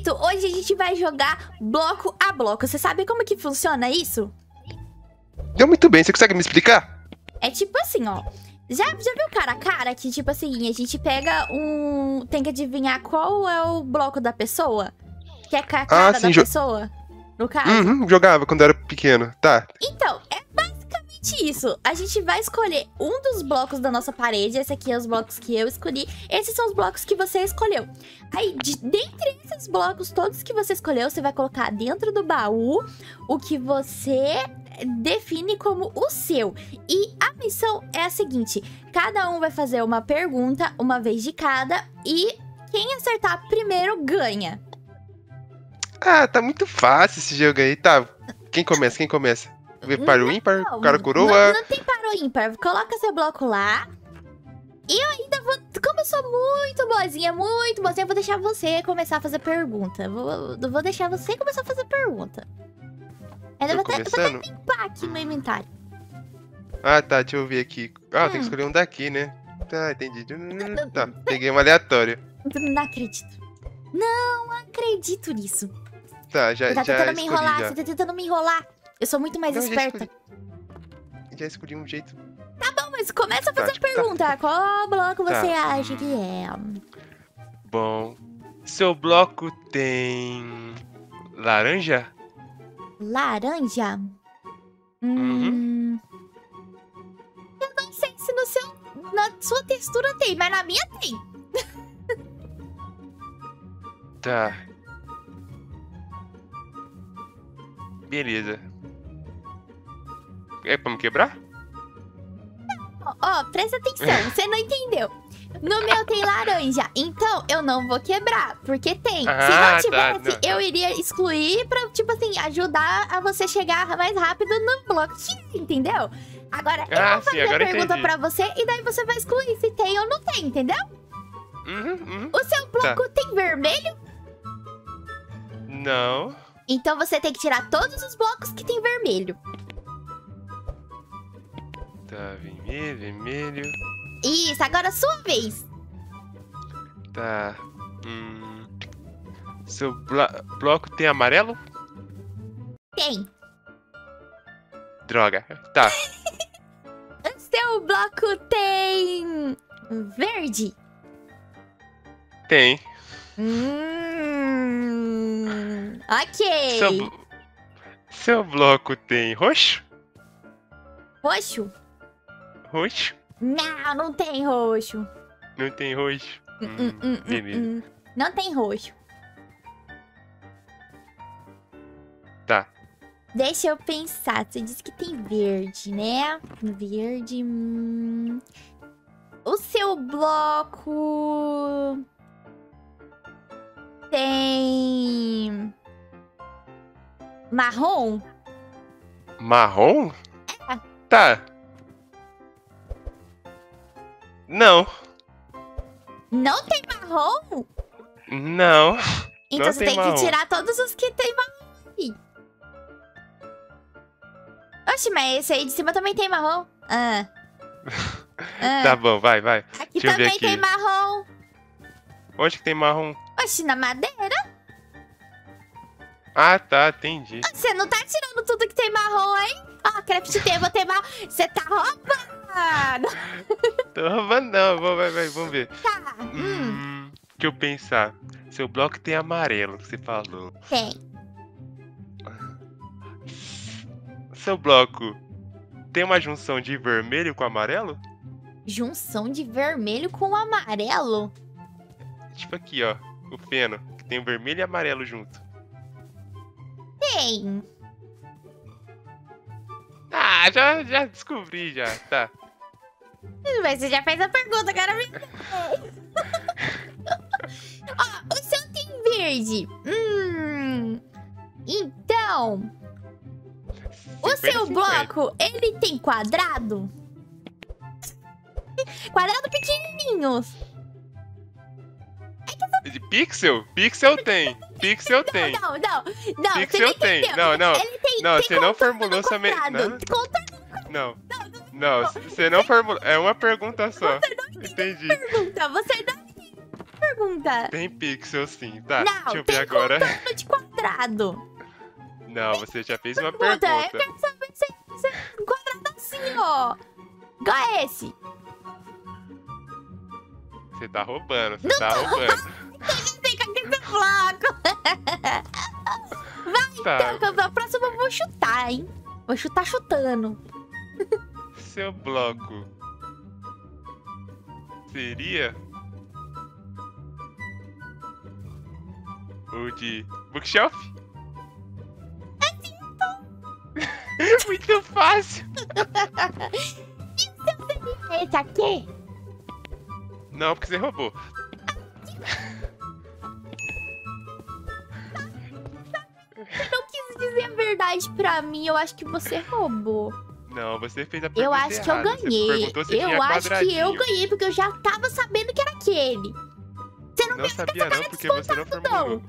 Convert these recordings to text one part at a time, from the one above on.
Hoje a gente vai jogar bloco a bloco. Você sabe como que funciona isso? Deu muito bem, você consegue me explicar? É tipo assim, ó. Já, já viu cara a cara que, tipo assim, a gente pega um... Tem que adivinhar qual é o bloco da pessoa? Que é a ca- cara sim, da pessoa? No caso. Uhum, jogava quando era pequeno. Tá. Então, basicamente isso. A gente vai escolher um dos blocos da nossa parede. Esse aqui é os blocos que eu escolhi. Esses são os blocos que você escolheu. Aí, de, dentre esses blocos, todos que você escolheu, você vai colocar dentro do baú o que você define como o seu. E a missão é a seguinte: cada um vai fazer uma pergunta, uma vez de cada, e quem acertar primeiro ganha. Ah, tá muito fácil esse jogo aí. Tá. Quem começa? Quem começa? Para o ímpar? Não, Cara Não, coroa? não tem para o ímpar. Coloca seu bloco lá. E eu ainda vou. Como eu sou muito boazinha, muito boazinha, eu vou deixar você começar a fazer pergunta. Vou, vou deixar você começar a fazer pergunta. Ainda Tô vou até, vou até limpar aqui meu inventário. Ah, tá. Deixa eu ver aqui. Ah, tem Hum. que escolher um daqui, né? Tá, entendi. Tá, peguei um aleatório. Não acredito. Não acredito nisso. Tá, já, Você tá já tentando me enrolar, já. você tá tentando me enrolar. Eu sou muito mais Não, já esperta. escolhi. Já escolhi um jeito. Não, mas começa a Tá, fazer tipo, tá. pergunta. Qual bloco Tá. você acha que é? Bom. Seu bloco tem. laranja? Laranja? Hum. Eu não sei se no seu. Na sua textura tem, mas na minha tem. Tá. Beleza. É pra me quebrar? Ó, ó, presta atenção, você não entendeu. No meu tem laranja, então eu não vou quebrar, porque tem. Ah, Se tá, não tivesse, não, tá. eu iria excluir pra, tipo assim, ajudar a você chegar mais rápido no bloco entendeu? Agora, eu Ah, vou sim, fazer a agora pergunta entendi. pra você e daí você vai excluir se tem ou não tem, entendeu? Uhum, uhum. O seu Tá. bloco tem vermelho, Não. então você tem que tirar todos os blocos que tem vermelho. Tá, vermelho, vermelho. Isso, agora é sua vez. Tá. Hum. Seu blo- bloco tem amarelo? Tem. Droga. Tá. Seu bloco tem verde. Tem. Hum, ok. Seu, seu bloco tem roxo? Roxo? Roxo? Não, não tem roxo. Não tem roxo. Hum, Hum, hum, hum, beleza. hum. Não tem roxo. Tá. Deixa eu pensar. Você disse que tem verde, né? Verde. hum. O seu bloco. Tem. Marrom? Marrom? É. Tá. Não. Não tem marrom? Não. Então Não você tem tem marrom. que tirar todos os que tem marrom aí. Oxe, mas esse aí de cima também tem marrom. Ah. Ah, Tá bom, vai, vai. aqui deixa também tem marrom. Onde que tem marrom? Oxe, na madeira? Ah, tá, entendi. Você não tá tirando tudo que tem marrom, hein? Ó, craft table tem marrom. Você tá roubando. Tô roubando não, vou- vai, vai, vamos ver. Tá. Hum, Hum, que eu pensar. Seu bloco tem amarelo, que você falou. tem. Seu bloco tem uma junção de vermelho com amarelo? Junção de vermelho com amarelo. Tipo aqui, ó. O feno, que tem o vermelho e amarelo junto. Ah, já, já descobri já, tá. Mas você já fez a pergunta, agora me Ó, o seu tem verde. Hum. Então, o 50, seu 50. bloco, ele tem quadrado? Quadrado pequenininhos. De pixel? Pixel tem. Pixel tem. Não, não, não. você Pixel não tem. Não, não. Ele tem, Não, tem você não formulou sua me- não. Não. Não, você não formulou. É uma pergunta só. Entendi. pergunta, você não pergunta. Tem pixel sim, tá? Não, Deixa eu tem ver agora. de quadrado. Não, você já fez uma Pergunta, eu pergunta. quero saber se é um quadrado assim, ó. Igual esse. Você tá roubando, você tá roubando. Fica aqui seu bloco. Tá, Então, a próxima eu vou chutar, hein? Vou chutar chutando. seu bloco seria o de bookshelf? Muito fácil. Esse aqui? Não, porque você roubou. Você não quis dizer a verdade pra mim. Eu acho que você roubou. Não, você fez a pergunta Eu acho que eu errada. Ganhei. Eu acho que eu ganhei porque eu já tava sabendo que era aquele. Você não, Não sabia não, porque você não formulou.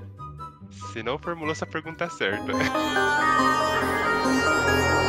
Você não formulou essa pergunta certa.